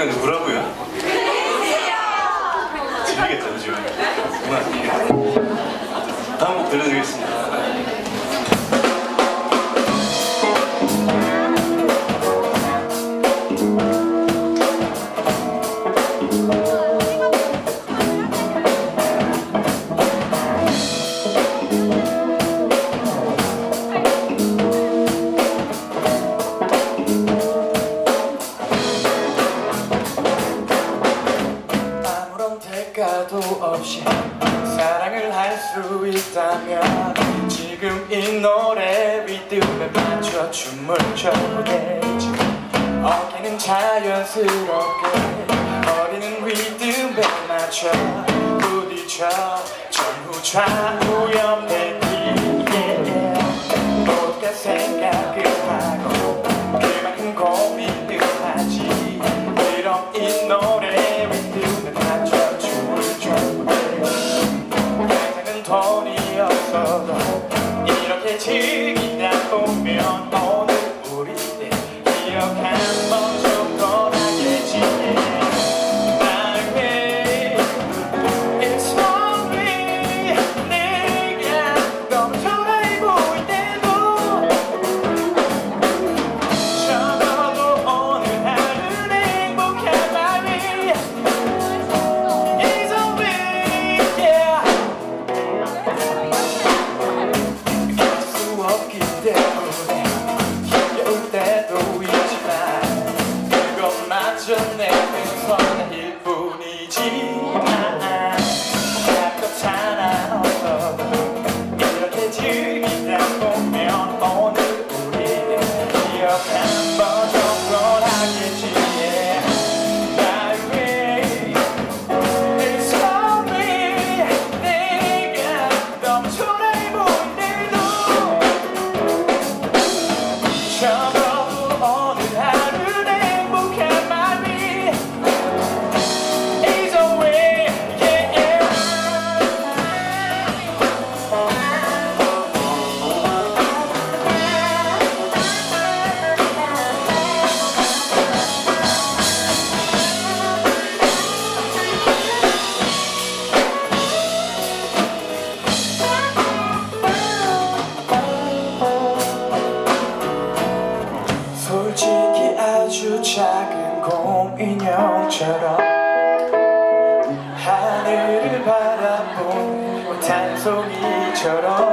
시간에 뭐라고요? 재밌겠다, 그죠? 정말. 다음 곡 들려드리겠습니다. 없이 사랑을 할 수 있다면 지금 이 노래 리듬에 맞춰 춤을 춰보겠지. 어깨는 자연스럽게 허리는 리듬에 맞춰 부딪혀 전후 좌우 이렇게 즐 show. 인형처럼 하늘을 바라본 단송이처럼